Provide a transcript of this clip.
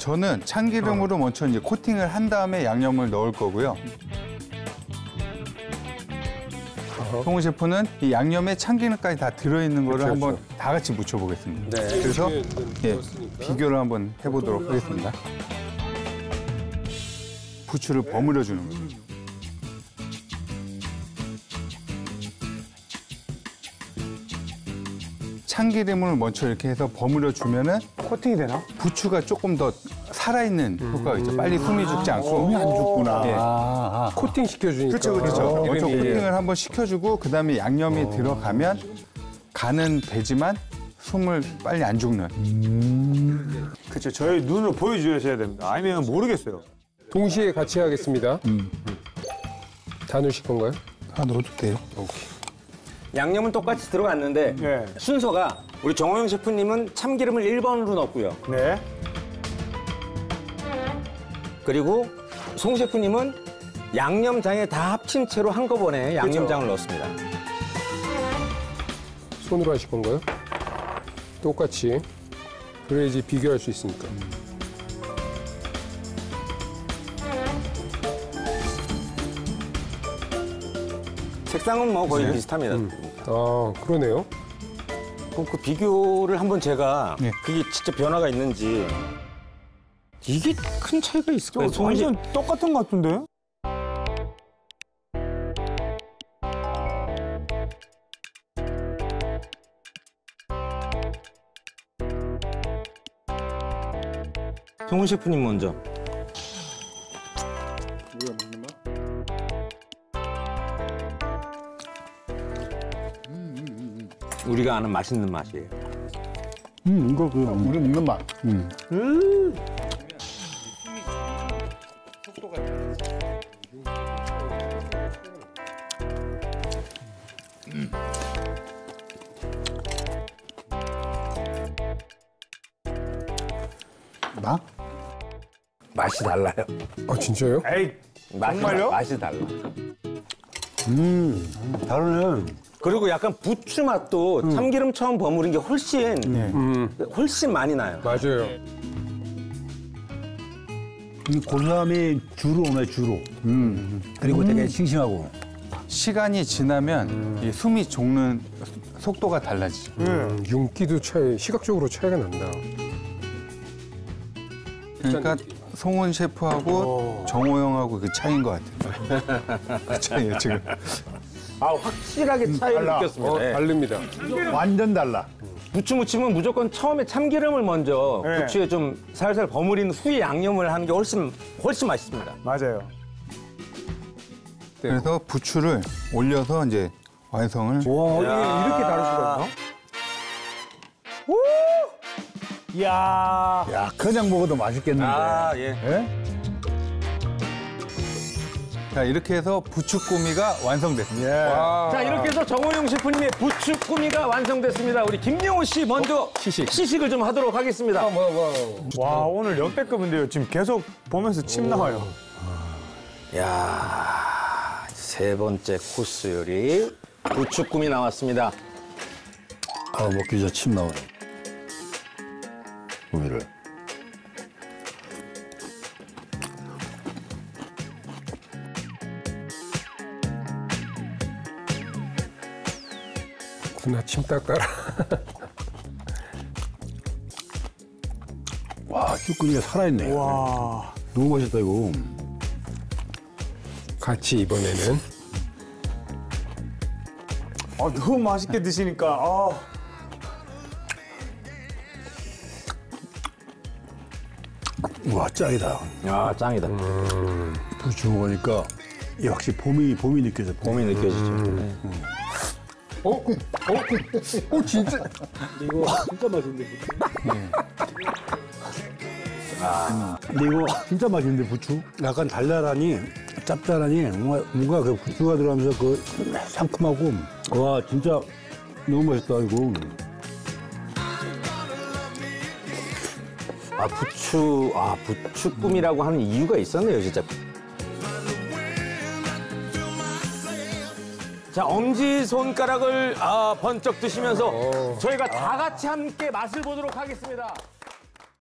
저는 참기름으로 먼저 이제 코팅을 한 다음에 양념을 넣을 거고요. 송우 셰프는 이 양념에 참기름까지 다 들어있는 거를 그렇죠, 한번 다 같이 묻혀보겠습니다. 네. 그래서 네, 예. 비교를 한번 해보도록 하겠습니다. 부추를 버무려 주는 거죠. 참기름을 먼저 이렇게 해서 버무려 주면은 코팅이 되나? 부추가 조금 더 살아있는 효과가 있죠. 빨리 숨이 죽지 않고. 숨이 안 죽구나. 예. 아, 코팅 시켜주니까. 그렇죠, 그렇죠. 먼저 기름이. 코팅을 한번 시켜주고 그다음에 양념이 들어가면 간은 되지만 숨을 빨리 안 죽는. 그렇죠. 저희 눈으로 보여주셔야 됩니다. 아니면 모르겠어요. 동시에 같이 하겠습니다. 다 넣으실 건가요? 다 넣어도 돼요. 양념은 똑같이 들어갔는데 네. 순서가 우리 정호영 셰프님은 참기름을 1번으로 넣었고요. 네. 그리고 송 셰프님은 양념장에 다 합친 채로 한꺼번에 양념장을 넣었습니다. 손으로 하실 건가요? 똑같이. 그래야지 비교할 수 있으니까. 색상은 뭐 거의 비슷합니다. 아, 그러네요. 그럼 그 비교를 한번 제가 네. 그게 진짜 변화가 있는지 이게 큰 차이가 있을까요? 저 완전 똑같은 것 같은데? 송훈 셰프님 먼저. 우리가 아는 맛있는 맛이에요. 음, 이거 그 우리 먹는 맛. 음. 나? 맛이 달라요. 아, 진짜요? 에이, 맛이, 정말요? 맛이 달라. 다르네. 그리고 약간 부추 맛도 참기름 처음 버무린 게 훨씬 훨씬 많이 나요. 맞아요. 이 고소함이 주로 오네, 주로. 음. 그리고 되게 싱싱하고. 시간이 지나면 이 숨이 죽는 속도가 달라지죠. 음, 윤기도 차이, 시각적으로 차이가 난다. 그러니까 송은 셰프하고 정호영하고 그 차이인 것 같아요. 그 차이예요 지금. 아 확실하게 차이를 달라. 느꼈습니다. 어, 예. 다릅니다. 완전 달라. 부추 무침은 무조건 처음에 참기름을 먼저 네. 부추에 좀 살살 버무린 후에 양념을 하는 게 훨씬 훨씬 맛있습니다. 맞아요. 그래서 부추를 올려서 이제 완성을. 와, 이게 이렇게 있나? 오! 이야. 야, 그냥 먹어도 맛있겠는데. 아 예. 예? 자 이렇게 해서 부추꾸미가 완성됐습니다. 예. 자 이렇게 해서 정호영 셰프님의 부추 꾸미가 완성됐습니다. 우리 김용호 씨 먼저 시식. 시식을 좀 하도록 하겠습니다. 뭐, 뭐. 와, 오늘 역대급인데요. 지금 계속 보면서 침 나와요. 야, 세 번째 코스 요리 부추 꾸미 나왔습니다. 아, 먹기 전에 침 나오네. 우미를. 구나 침 닦아라. 와, 쭈꾸미가 살아있네. 와. 너무 맛있다, 이거. 같이 이번에는 아, 너무 맛있게 드시니까. 아. 와, 짱이다. 야 짱이다. 부추 먹으니까 역시 봄이, 봄이 느껴져. 봄. 봄이 느껴지죠. 네. 어? 어? 어, 진짜? 근데 이거 진짜 맛있는데, 부추? 약간 달달하니, 짭짤하니, 뭔가, 뭔가 그 부추가 들어가면서 그 상큼하고, 와, 진짜 너무 맛있다, 이거. 아 부추 아 부추 꿈이라고 하는 이유가 있었네요 진짜. 자 엄지 손가락을 아, 번쩍 드시면서 저희가 다 같이 함께 맛을 보도록 하겠습니다.